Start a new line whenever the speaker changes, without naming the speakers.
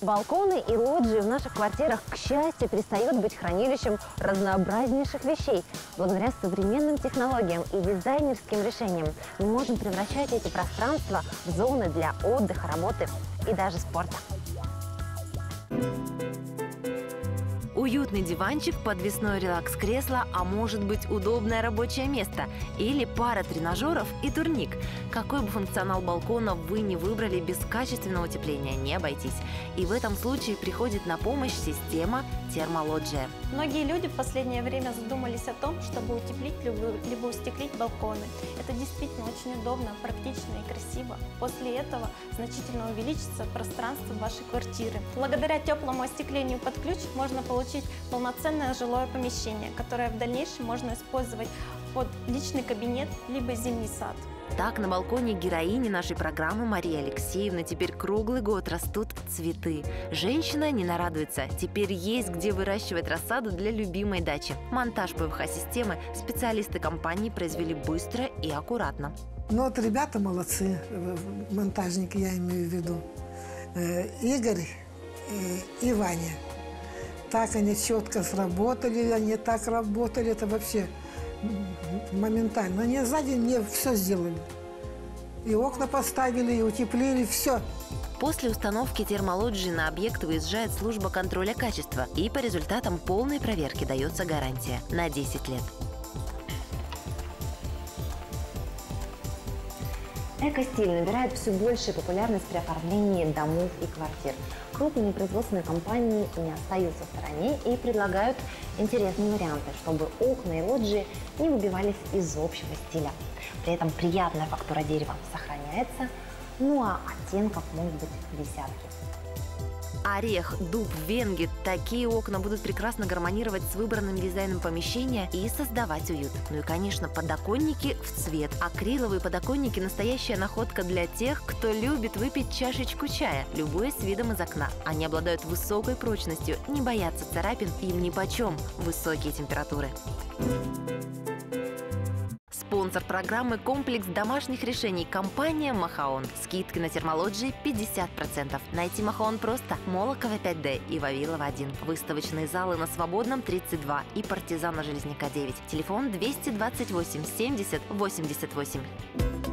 Балконы и лоджии в наших квартирах, к счастью, перестают быть хранилищем разнообразнейших вещей. Благодаря современным технологиям и дизайнерским решениям мы можем превращать эти пространства в зоны для отдыха, работы и даже спорта.
Уютный диванчик, подвесное релакс-кресло, а может быть удобное рабочее место или пара тренажеров и турник. Какой бы функционал балкона вы не выбрали, без качественного утепления не обойтись. И в этом случае приходит на помощь система термолоджия.
Многие люди в последнее время задумались о том, чтобы утеплить либо, либо устеклить балконы. Это действительно очень удобно, практично и красиво. После этого значительно увеличится пространство вашей квартиры. Благодаря теплому остеклению под ключ можно получить полноценное жилое помещение, которое в дальнейшем можно использовать под личный кабинет либо зимний сад.
Так, на балконе героини нашей программы Марии Алексеевны теперь круглый год растут цветы. Женщина не нарадуется. Теперь есть где выращивать рассаду для любимой дачи. Монтаж ПВХ-системы специалисты компании произвели быстро и аккуратно.
Ну вот ребята молодцы, э, монтажники я имею в виду. Э, Игорь э, и Ваня. Так они четко сработали, они так работали, это вообще моментально. Они сзади мне все сделали. И окна поставили, и утеплили, все.
После установки термолоджии на объект выезжает служба контроля качества, и по результатам полной проверки дается гарантия на 10 лет.
Экостиль набирает все большую популярность при оформлении домов и квартир. Крупные производственные компании не остаются в стороне и предлагают интересные варианты, чтобы окна и лоджии не выбивались из общего стиля. При этом приятная фактура дерева сохраняется, ну а оттенков могут быть десятки.
Орех, дуб, венги – такие окна будут прекрасно гармонировать с выбранным дизайном помещения и создавать уют. Ну и, конечно, подоконники в цвет. Акриловые подоконники – настоящая находка для тех, кто любит выпить чашечку чая, любое с видом из окна. Они обладают высокой прочностью, не боятся царапин, им нипочем высокие температуры. Спонсор программы – комплекс домашних решений компания «Махаон». Скидки на термологии 50%. Найти «Махаон» просто – Молокова 5D и Вавилова 1. Выставочные залы на Свободном 32 и Партизана Железняка 9. Телефон 228 70 88.